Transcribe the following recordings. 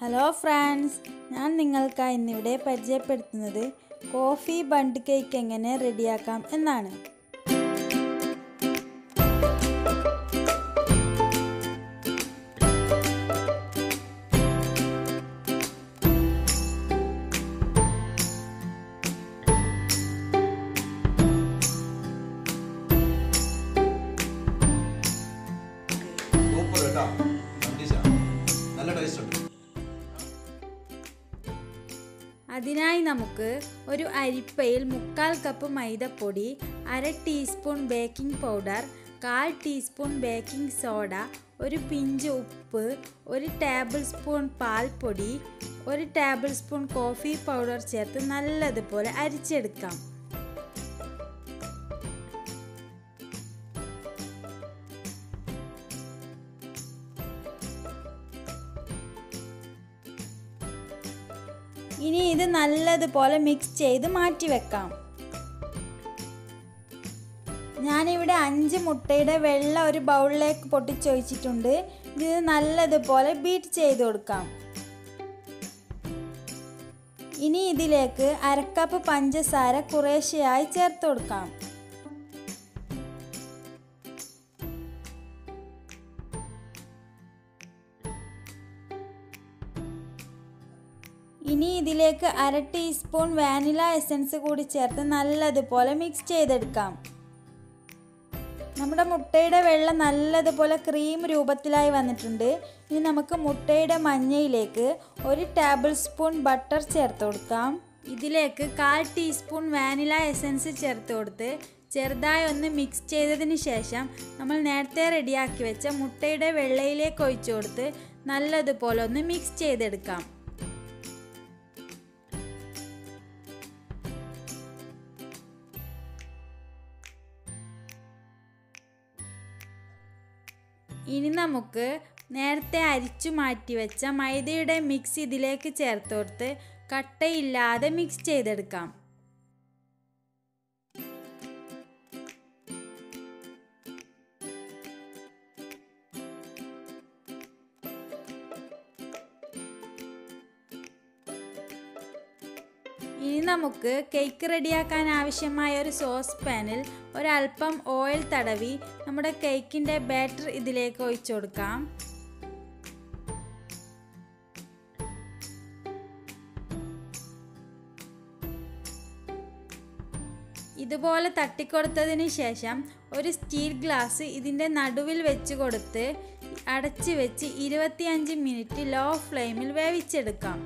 Hello friends ഞാൻ നിങ്ങൾക്കായി ഇന്നിവിടെ പരിചയപ്പെടുത്തുന്നത് കോഫി ബണ്ട് കേക്ക് എങ്ങനെ റെഡിയാക്കാം എന്നാണ്. അതിനായി നമുക്ക് ഒരു അരിപ്പയിൽ മുക്കാൽ കപ്പ് മൈദപ്പൊടി അര ടീസ്പൂൺ ബേക്കിംഗ് പൗഡർ കാൽ ടീസ്പൂൺ ബേക്കിംഗ് സോഡ ഒരു പിഞ്ച് ഉപ്പ് ഒരു ടേബിൾ സ്പൂൺ പാൽപ്പൊടി ഒരു ടേബിൾ സ്പൂൺ കോഫി പൗഡർ ചേർത്ത് നല്ലതുപോലെ അരിച്ചെടുക്കാം. ഇനി ഇത് നല്ലതുപോലെ മിക്സ് ചെയ്ത് മാറ്റി വെക്കാം. ഞാനിവിടെ അഞ്ച് മുട്ടയുടെ വെള്ള ഒരു ബൗളിലേക്ക് പൊട്ടിച്ചൊഴിച്ചിട്ടുണ്ട്. ഇത് നല്ലതുപോലെ ബീറ്റ് ചെയ്ത് കൊടുക്കാം. ഇനി ഇതിലേക്ക് അരക്കപ്പ് പഞ്ചസാര കുറേശ്ശെയായി ചേർത്ത് കൊടുക്കാം. ഇതിലേക്ക് അര ടീസ്പൂൺ വാനില എസൻസ് കൂടി ചേർത്ത് നല്ലതുപോലെ മിക്സ് ചെയ്തെടുക്കാം. നമ്മുടെ മുട്ടയുടെ വെള്ളം നല്ലതുപോലെ ക്രീം രൂപത്തിലായി വന്നിട്ടുണ്ട്. ഇനി നമുക്ക് മുട്ടയുടെ മഞ്ഞയിലേക്ക് ഒരു ടേബിൾ സ്പൂൺ ബട്ടർ ചേർത്ത് കൊടുക്കാം. ഇതിലേക്ക് കാൽ ടീസ്പൂൺ വാനില എസൻസ് ചേർത്ത് കൊടുത്ത് ചെറുതായി ഒന്ന് മിക്സ് ചെയ്തതിന് ശേഷം നമ്മൾ നേരത്തെ റെഡിയാക്കി വെച്ച മുട്ടയുടെ വെള്ളയിലേക്ക് ഒഴിച്ചു കൊടുത്ത് നല്ലതുപോലെ ഒന്ന് മിക്സ് ചെയ്തെടുക്കാം. ഇനി നമുക്ക് നേരത്തെ അരിച്ചു മാറ്റി വെച്ച മൈദയുടെ മിക്സ് ഇതിലേക്ക് ചേർത്തോർത്ത് കട്ടയില്ലാതെ മിക്സ് ചെയ്തെടുക്കാം. ഇനി നമുക്ക് കേക്ക് റെഡിയാക്കാൻ ആവശ്യമായ ഒരു സോസ് പാനിൽ ഒരല്പം ഓയിൽ തടവി നമ്മുടെ കേക്കിന്റെ ബാറ്റർ ഇതിലേക്ക് ഒഴിച്ചു കൊടുക്കാം. ഇതുപോലെ തട്ടിക്കൊടുത്തതിന് ശേഷം ഒരു സ്റ്റീൽ ഗ്ലാസ് ഇതിന്റെ നടുവിൽ വെച്ച് കൊടുത്ത് അടച്ച് വെച്ച് ഇരുപത്തിയഞ്ച് മിനിറ്റ് ലോ ഫ്ലെയിമിൽ വേവിച്ചെടുക്കാം.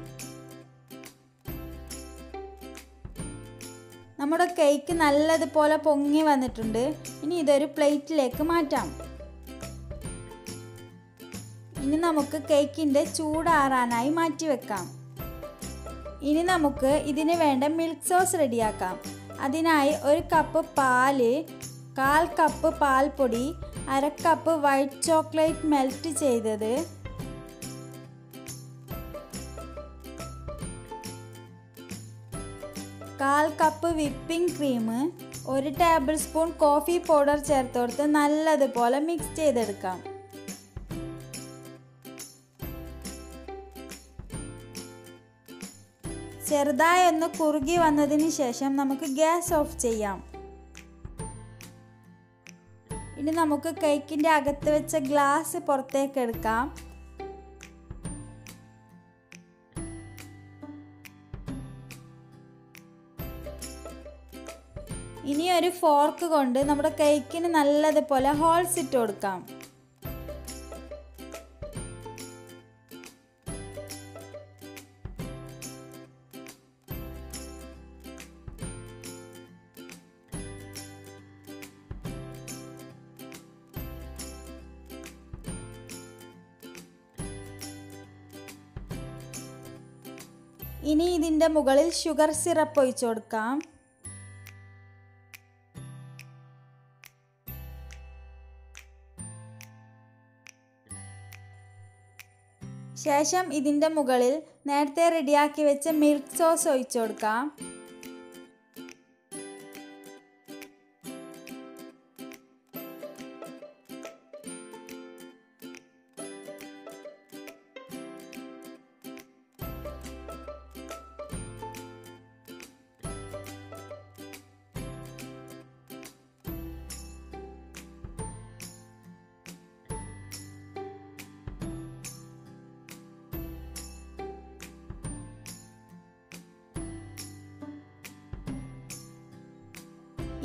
നമ്മുടെ കേക്ക് നല്ലതുപോലെ പൊങ്ങി വന്നിട്ടുണ്ട്. ഇനി ഇതൊരു പ്ലേറ്റിലേക്ക് മാറ്റാം. ഇനി നമുക്ക് കേക്കിന്റെ ചൂടാറാനായി മാറ്റി വെക്കാം. ഇനി നമുക്ക് ഇതിന് വേണ്ട മിൽക്ക് സോസ് റെഡിയാക്കാം. അതിനായി ഒരു കപ്പ് പാൽ കാൽ കപ്പ് പാൽപ്പൊടി അര കപ്പ് വൈറ്റ് ചോക്ലേറ്റ് മെൽറ്റ് ചെയ്തത്. കാൽ കപ്പ് വിപ്പിംഗ് ക്രീം ഒരു ടേബിൾ സ്പൂൺ കോഫി പൗഡർ ചേർത്തോടുത്ത് നല്ലതുപോലെ മിക്സ് ചെയ്തെടുക്കാം. ചെറുതായി ഒന്ന് കുറുകി വന്നതിന് ശേഷം നമുക്ക് ഗ്യാസ് ഓഫ് ചെയ്യാം. ഇനി നമുക്ക് കേക്കിന്റെ അകത്ത് വെച്ച ഗ്ലാസ് പുറത്തേക്ക് എടുക്കാം. ഇനി ഒരു ഫോർക്ക് കൊണ്ട് നമ്മുടെ കേക്കിന് നല്ലതുപോലെ ഹോൾസ് ഇട്ട് കൊടുക്കാം. ഇനി ഇതിന്റെ മുകളിൽ ഷുഗർ സിറപ്പ് ഒഴിച്ചു കൊടുക്കാം. ശേഷം ഇതിന്റെ മുകളിൽ നേരത്തെ റെഡിയാക്കി വെച്ച മിൽക്ക് സോസ് ഒഴിച്ചു കൊടുക്കാം.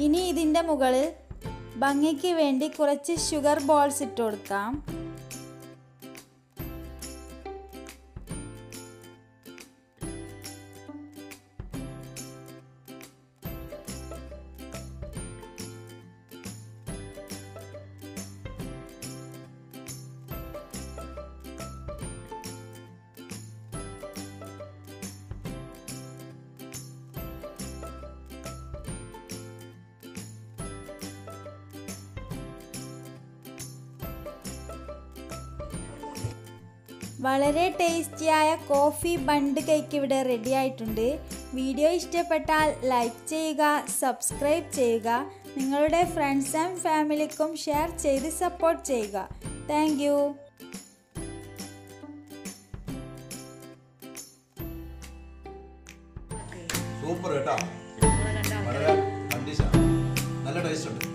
ഇനി ഇതിന്റെ മുകളിൽ ഭംഗിക്ക് വേണ്ടി കുറച്ച് ഷുഗർ ബോൾസ് ഇട്ട് കൊടുക്കാം. വളരെ ടേസ്റ്റിയായ കോഫി ബണ്ട് കേക്ക് ഇവിടെ റെഡി ആയിട്ടുണ്ട്. വീഡിയോ ഇഷ്ടപ്പെട്ടാൽ ലൈക്ക് ചെയ്യുക സബ്സ്ക്രൈബ് ചെയ്യുക നിങ്ങളുടെ ഫ്രണ്ട്സ് ആൻഡ് ഫാമിലിക്കും ഷെയർ ചെയ്ത് സപ്പോർട്ട് ചെയ്യുക. താങ്ക് സൂപ്പർ കേട്ടോ. വളരെ നല്ല ടേസ്റ്റ് ഉണ്ട്.